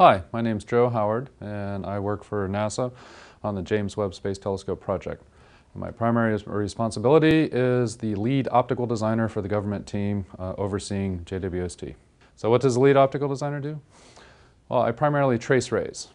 Hi, my name is Joe Howard, and I work for NASA on the James Webb Space Telescope project. My primary responsibility is the lead optical designer for the government team uh, overseeing JWST. So what does the lead optical designer do? Well, I primarily trace rays.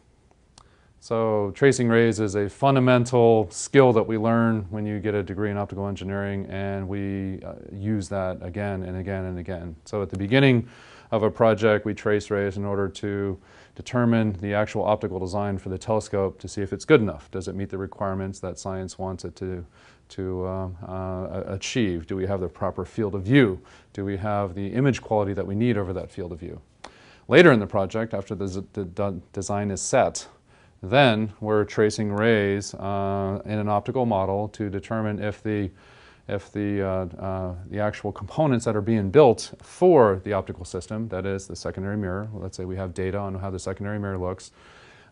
So tracing rays is a fundamental skill that we learn when you get a degree in optical engineering and we uh, use that again and again and again. So at the beginning of a project we trace rays in order to determine the actual optical design for the telescope to see if it's good enough. Does it meet the requirements that science wants it to, to um, uh, achieve? Do we have the proper field of view? Do we have the image quality that we need over that field of view? Later in the project, after the, the design is set, then we're tracing rays uh, in an optical model to determine if the if the, uh, uh, the actual components that are being built for the optical system, that is the secondary mirror, let's say we have data on how the secondary mirror looks,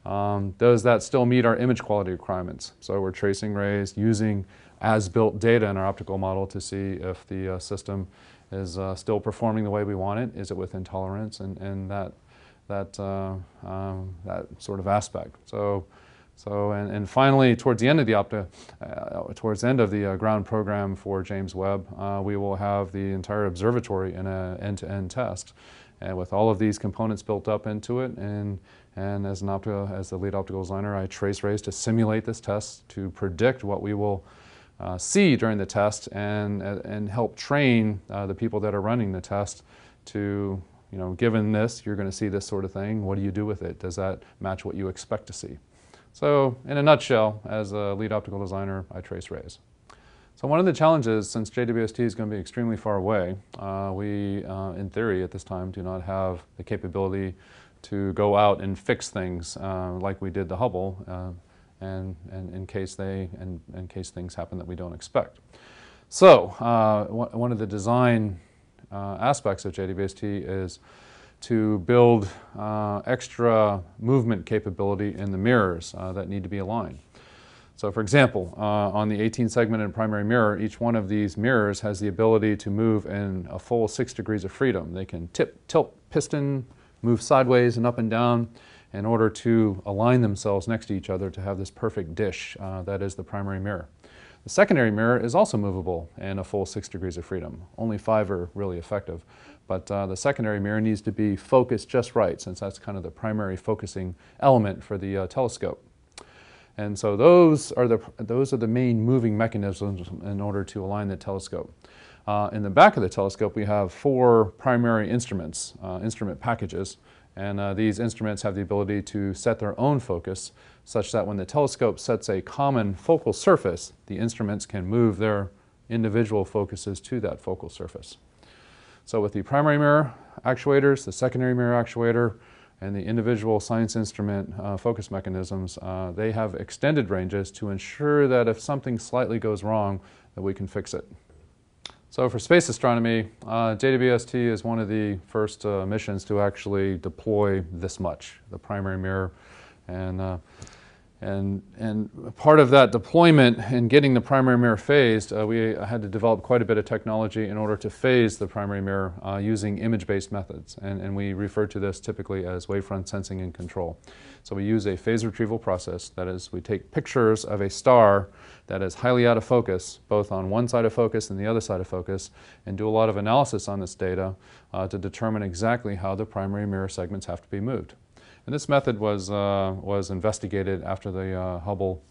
um, does that still meet our image quality requirements? So we're tracing rays using as-built data in our optical model to see if the uh, system is uh, still performing the way we want it, is it within tolerance, and, and that that, uh, um, that sort of aspect. So, so and, and finally, towards the end of the Opta, uh, towards the end of the uh, ground program for James Webb, uh, we will have the entire observatory in an end-to-end test, and with all of these components built up into it. And and as an optical, as the lead optical designer, I trace rays to simulate this test to predict what we will. Uh, see during the test and, and help train uh, the people that are running the test to you know, given this, you're going to see this sort of thing. What do you do with it? Does that match what you expect to see? So in a nutshell, as a lead optical designer, I trace rays. So one of the challenges, since JWST is going to be extremely far away, uh, we, uh, in theory at this time, do not have the capability to go out and fix things uh, like we did the Hubble, uh, and, and in case they, and in case things happen that we don't expect. So uh, one of the design uh, aspects of JWST is to build uh, extra movement capability in the mirrors uh, that need to be aligned. So for example, uh, on the 18 segmented primary mirror, each one of these mirrors has the ability to move in a full six degrees of freedom. They can tip, tilt, piston, move sideways and up and down in order to align themselves next to each other to have this perfect dish uh, that is the primary mirror. The secondary mirror is also movable in a full six degrees of freedom. Only five are really effective. But uh, the secondary mirror needs to be focused just right since that's kind of the primary focusing element for the uh, telescope. And so those are, the, those are the main moving mechanisms in order to align the telescope. Uh, in the back of the telescope we have four primary instruments, uh, instrument packages, and uh, these instruments have the ability to set their own focus such that when the telescope sets a common focal surface, the instruments can move their individual focuses to that focal surface. So with the primary mirror actuators, the secondary mirror actuator, and the individual science instrument uh, focus mechanisms, uh, they have extended ranges to ensure that if something slightly goes wrong, that we can fix it. So for space astronomy, uh, JWST is one of the first uh, missions to actually deploy this much, the primary mirror. And uh, and, and part of that deployment and getting the primary mirror phased, uh, we had to develop quite a bit of technology in order to phase the primary mirror uh, using image-based methods. And, and we refer to this typically as wavefront sensing and control. So we use a phase retrieval process. That is, we take pictures of a star that is highly out of focus, both on one side of focus and the other side of focus, and do a lot of analysis on this data uh, to determine exactly how the primary mirror segments have to be moved. And this method was, uh, was investigated after the uh, Hubble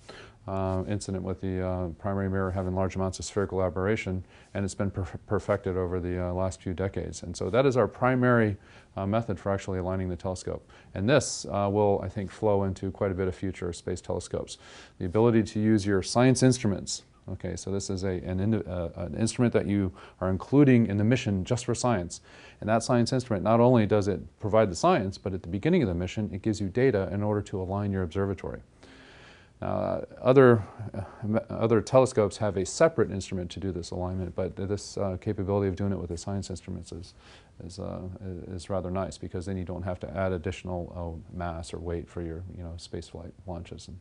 uh, incident with the uh, primary mirror having large amounts of spherical aberration, and it's been perfected over the uh, last few decades. And so that is our primary uh, method for actually aligning the telescope. And this will, I think, flow into quite a bit of future space telescopes. The ability to use your science instruments Okay, so this is a, an, uh, an, instrument that you are including in the mission just for science. And that science instrument, not only does it provide the science, but at the beginning of the mission, it gives you data in order to align your observatory. Uh, other, uh, other telescopes have a separate instrument to do this alignment, but this uh, capability of doing it with the science instruments is, is, uh, is rather nice because then you don't have to add additional uh, mass or weight for your you know, spaceflight launches. And